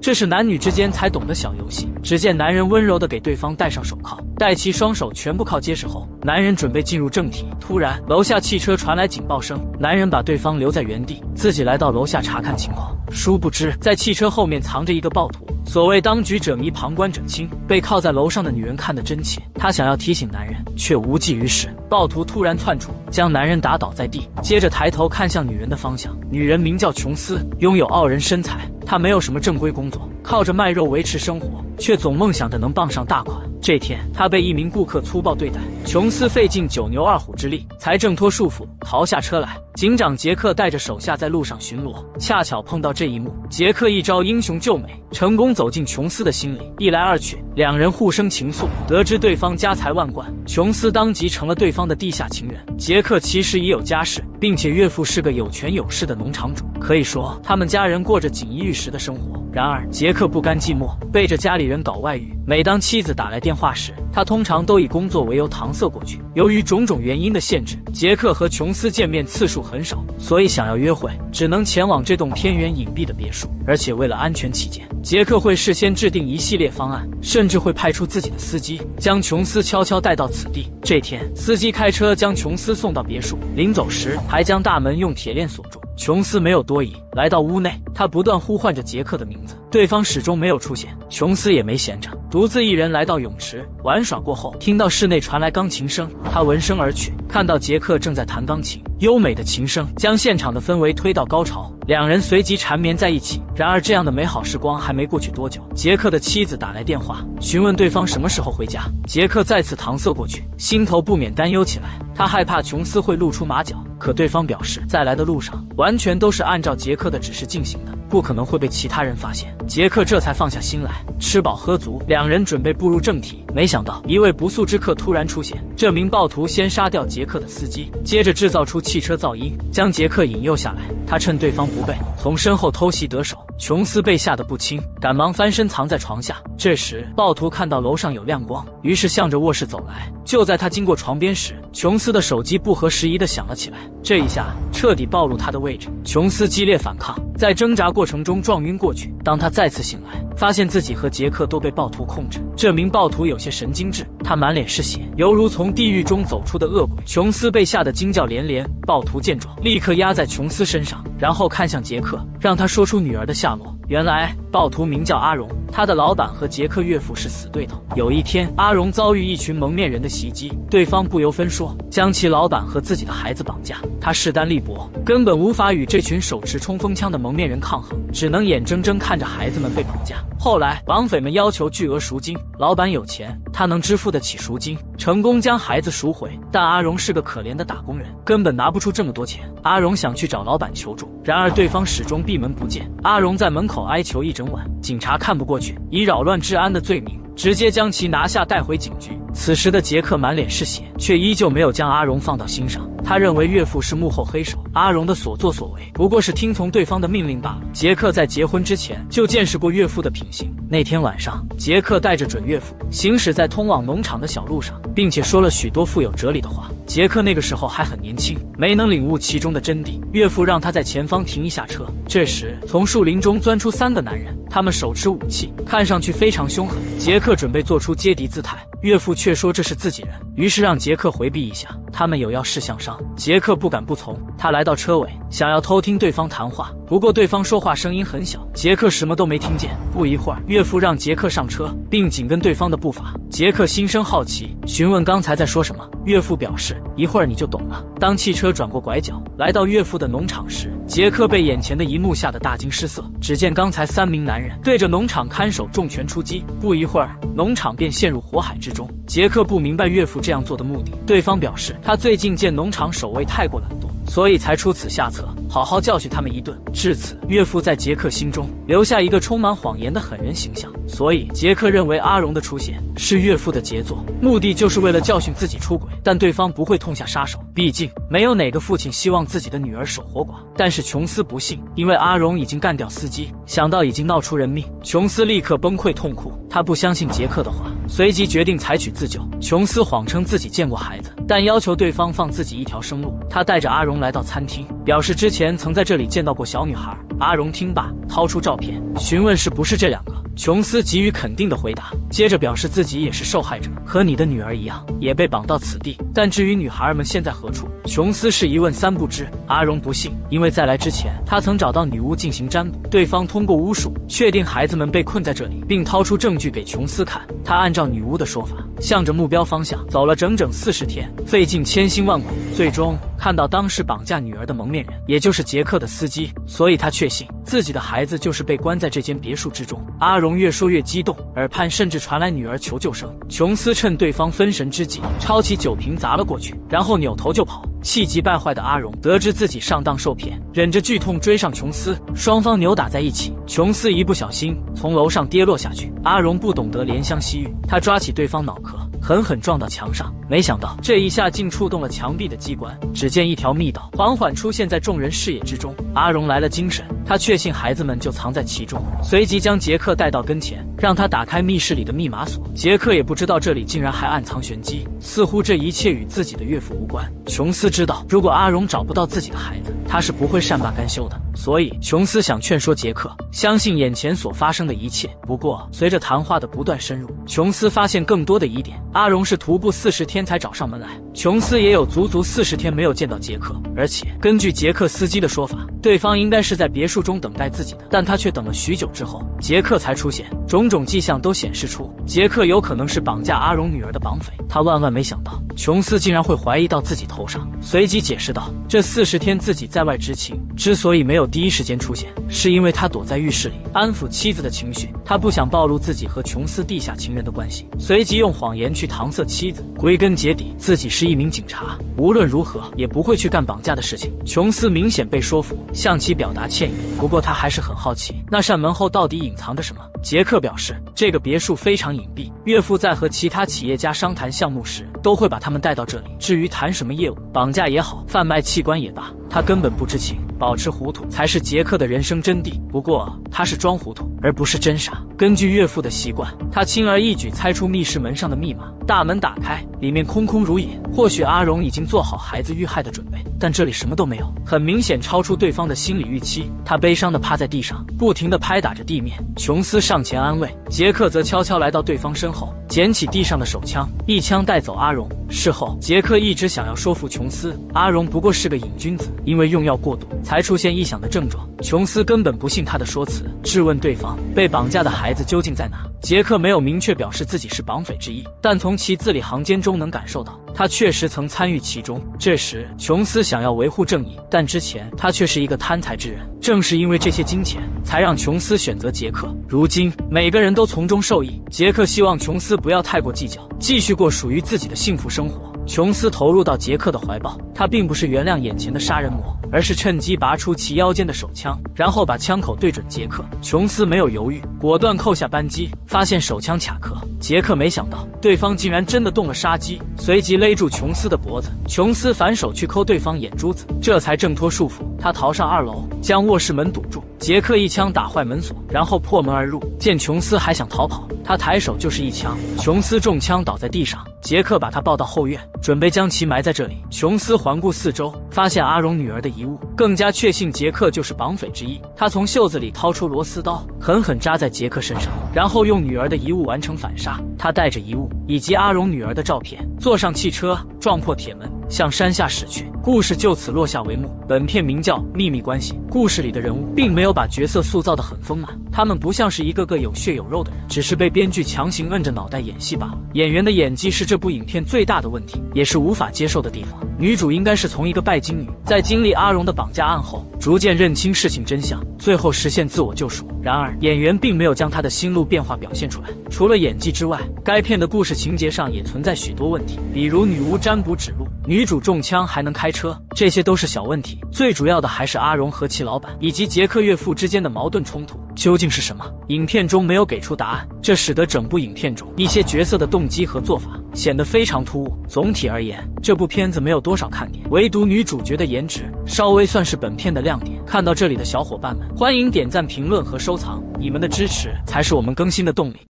这是男女之间才懂的小游戏。只见男人温柔的给对方戴上手铐，待其双手全部铐结实后，男人准备进入正题。突然，楼下汽车传来警报声，男人把对方留在原地，自己来到楼下查看情况。殊不知，在汽车后面藏着一个暴徒。所谓当局者迷，旁观者清。被铐在楼上的女人看得真切，她想要提醒男人，却无济于事。暴徒突然窜出，将男人打倒在地，接着抬头看向女人的方向。女人名叫琼斯，拥有傲人身材。他没有什么正规工作，靠着卖肉维持生活，却总梦想着能傍上大款。这天，他被一名顾客粗暴对待，琼斯费尽九牛二虎之力，才挣脱束缚，逃下车来。警长杰克带着手下在路上巡逻，恰巧碰到这一幕。杰克一招英雄救美，成功走进琼斯的心里。一来二去，两人互生情愫。得知对方家财万贯，琼斯当即成了对方的地下情人。杰克其实已有家室，并且岳父是个有权有势的农场主，可以说他们家人过着锦衣玉食的生活。然而，杰克不甘寂寞，背着家里人搞外遇。每当妻子打来电话时，他通常都以工作为由搪塞过去。由于种种原因的限制，杰克和琼斯见面次数很少，所以想要约会，只能前往这栋偏远隐蔽的别墅。而且为了安全起见，杰克会事先制定一系列方案，甚至会派出自己的司机将琼斯悄悄带到此地。这天，司机开车将琼斯送到别墅，临走时还将大门用铁链锁住。琼斯没有多疑，来到屋内，他不断呼唤着杰克的名字，对方始终没有出现。琼斯也没闲着，独自一人来到泳池玩耍。过后，听到室内传来钢琴声，他闻声而去，看到杰克正在弹钢琴，优美的琴声将现场的氛围推到高潮，两人随即缠绵在一起。然而，这样的美好时光还没过去多久，杰克的妻子打来电话，询问对方什么时候回家。杰克再次搪塞过去，心头不免担忧起来，他害怕琼斯会露出马脚。可对方表示，在来的路上完全都是按照杰克的指示进行的，不可能会被其他人发现。杰克这才放下心来，吃饱喝足，两人准备步入正题。没想到，一位不速之客突然出现。这名暴徒先杀掉杰克的司机，接着制造出汽车噪音，将杰克引诱下来。他趁对方不备，从身后偷袭得手。琼斯被吓得不轻，赶忙翻身藏在床下。这时，暴徒看到楼上有亮光，于是向着卧室走来。就在他经过床边时，琼斯的手机不合时宜的响了起来。这一下彻底暴露他的位置。琼斯激烈反抗，在挣扎过程中撞晕过去。当他再次醒来，发现自己和杰克都被暴徒控制。这名暴徒有些神经质，他满脸是血，犹如从地狱中走出的恶鬼。琼斯被吓得惊叫连连。暴徒见状，立刻压在琼斯身上，然后看向杰克，让他说出女儿的下落。原来暴徒名叫阿荣，他的老板和杰克岳父是死对头。有一天，阿荣遭遇一群蒙面人的袭击，对方不由分说将其老板和自己的孩子绑架。他势单力薄，根本无法与这群手持冲锋枪的蒙面人抗衡，只能眼睁睁看着孩子们被绑架。后来，绑匪们要求巨额赎金，老板有钱，他能支付得起赎金，成功将孩子赎回。但阿荣是个可怜的打工人，根本拿不出这么多钱。阿荣想去找老板求助，然而对方始终闭门不见。阿荣在门口口。哀求一整晚，警察看不过去，以扰乱治安的罪名，直接将其拿下带回警局。此时的杰克满脸是血，却依旧没有将阿荣放到心上。他认为岳父是幕后黑手，阿荣的所作所为不过是听从对方的命令罢了。杰克在结婚之前就见识过岳父的品行。那天晚上，杰克带着准岳父行驶在通往农场的小路上，并且说了许多富有哲理的话。杰克那个时候还很年轻，没能领悟其中的真谛。岳父让他在前方停一下车。这时，从树林中钻出三个男人，他们手持武器，看上去非常凶狠。杰克准备做出接敌姿态，岳父却说这是自己人，于是让杰克回避一下。他们有要事相商，杰克不敢不从。他来到车尾，想要偷听对方谈话，不过对方说话声音很小，杰克什么都没听见。不一会儿，岳父让杰克上车，并紧跟对方的步伐。杰克心生好奇，询问刚才在说什么。岳父表示，一会儿你就懂了。当汽车转过拐角，来到岳父的农场时，杰克被眼前的一幕吓得大惊失色。只见刚才三名男人对着农场看守重拳出击，不一会儿，农场便陷入火海之中中。杰克不明白岳父这样做的目的，对方表示。他最近见农场守卫太过懒惰，所以才出此下策，好好教训他们一顿。至此，岳父在杰克心中留下一个充满谎言的狠人形象。所以，杰克认为阿荣的出现是岳父的杰作，目的就是为了教训自己出轨。但对方不会痛下杀手，毕竟没有哪个父亲希望自己的女儿守活寡。但是琼斯不信，因为阿荣已经干掉司机，想到已经闹出人命，琼斯立刻崩溃痛哭。他不相信杰克的话，随即决定采取自救。琼斯谎称自己见过孩子。但要求对方放自己一条生路。他带着阿荣来到餐厅，表示之前曾在这里见到过小女孩。阿荣听罢，掏出照片，询问是不是这两个。琼斯给予肯定的回答，接着表示自己也是受害者，和你的女儿一样，也被绑到此地。但至于女孩们现在何处，琼斯是一问三不知。阿荣不信，因为在来之前，他曾找到女巫进行占卜，对方通过巫术确定孩子们被困在这里，并掏出证据给琼斯看。他按照女巫的说法，向着目标方向走了整整四十天，费尽千辛万苦，最终看到当时绑架女儿的蒙面人，也就是杰克的司机，所以他确信自己的孩子就是被关在这间别墅之中。阿荣越说越激动，耳畔甚至传来女儿求救声。琼斯趁对方分神之际，抄起酒瓶砸了过去，然后扭头就跑。气急败坏的阿荣得知自己上当受骗，忍着剧痛追上琼斯，双方扭打在一起。琼斯一不小心从楼上跌落下去，阿荣不懂得怜香惜玉，他抓起对方脑壳。狠狠撞到墙上，没想到这一下竟触动了墙壁的机关。只见一条密道缓缓出现在众人视野之中。阿荣来了精神，他确信孩子们就藏在其中，随即将杰克带到跟前，让他打开密室里的密码锁。杰克也不知道这里竟然还暗藏玄机，似乎这一切与自己的岳父无关。琼斯知道，如果阿荣找不到自己的孩子，他是不会善罢甘休的。所以，琼斯想劝说杰克相信眼前所发生的一切。不过，随着谈话的不断深入，琼斯发现更多的疑点。阿荣是徒步四十天才找上门来，琼斯也有足足四十天没有见到杰克，而且根据杰克司机的说法，对方应该是在别墅中等待自己的，但他却等了许久之后，杰克才出现。种种迹象都显示出杰克有可能是绑架阿荣女儿的绑匪。他万万没想到，琼斯竟然会怀疑到自己头上，随即解释道：“这四十天自己在外执勤，之所以没有第一时间出现，是因为他躲在浴室里安抚妻子的情绪，他不想暴露自己和琼斯地下情人的关系，随即用谎言去搪塞妻子。归根结底，自己是一名警察，无论如何也不会去干绑架的事情。”琼斯明显被说服，向其表达歉意。不过他还是很好奇，那扇门后到底隐藏着什么。杰克表示，这个别墅非常隐蔽，岳父在和其他企业家商谈项目时，都会把他们带到这里。至于谈什么业务，绑架也好，贩卖器官也罢，他根本不知情。保持糊涂才是杰克的人生真谛。不过他是装糊涂，而不是真傻。根据岳父的习惯，他轻而易举猜出密室门上的密码。大门打开，里面空空如也。或许阿荣已经做好孩子遇害的准备，但这里什么都没有，很明显超出对方的心理预期。他悲伤地趴在地上，不停地拍打着地面。琼斯上前安慰，杰克则悄悄来到对方身后，捡起地上的手枪，一枪带走阿阿荣。事后，杰克一直想要说服琼斯，阿荣不过是个瘾君子，因为用药过度才出现异想的症状。琼斯根本不信他的说辞，质问对方被绑架的孩子究竟在哪。杰克没有明确表示自己是绑匪之一，但从其字里行间中能感受到，他确实曾参与其中。这时，琼斯想要维护正义，但之前他却是一个贪财之人。正是因为这些金钱，才让琼斯选择杰克。如今，每个人都从中受益。杰克希望琼斯不要太过计较，继续过属于自己的幸福生活。琼斯投入到杰克的怀抱，他并不是原谅眼前的杀人魔。而是趁机拔出其腰间的手枪，然后把枪口对准杰克。琼斯没有犹豫，果断扣下扳机，发现手枪卡壳。杰克没想到对方竟然真的动了杀机，随即勒住琼斯的脖子。琼斯反手去抠对方眼珠子，这才挣脱束缚。他逃上二楼，将卧室门堵住。杰克一枪打坏门锁，然后破门而入。见琼斯还想逃跑，他抬手就是一枪，琼斯中枪倒在地上。杰克把他抱到后院，准备将其埋在这里。琼斯环顾四周，发现阿荣女儿的遗物，更加确信杰克就是绑匪之一。他从袖子里掏出螺丝刀，狠狠扎在杰克身上，然后用女儿的遗物完成反杀。他带着遗物以及阿荣女儿的照片，坐上汽车，撞破铁门。向山下驶去，故事就此落下帷幕。本片名叫《秘密关系》，故事里的人物并没有把角色塑造的很丰满，他们不像是一个个有血有肉的人，只是被编剧强行摁着脑袋演戏罢了。演员的演技是这部影片最大的问题，也是无法接受的地方。女主应该是从一个拜金女，在经历阿荣的绑架案后，逐渐认清事情真相，最后实现自我救赎。然而，演员并没有将她的心路变化表现出来。除了演技之外，该片的故事情节上也存在许多问题，比如女巫占卜指路。女主中枪还能开车，这些都是小问题。最主要的还是阿荣和其老板以及杰克岳父之间的矛盾冲突究竟是什么？影片中没有给出答案，这使得整部影片中一些角色的动机和做法显得非常突兀。总体而言，这部片子没有多少看点，唯独女主角的颜值稍微算是本片的亮点。看到这里的小伙伴们，欢迎点赞、评论和收藏，你们的支持才是我们更新的动力。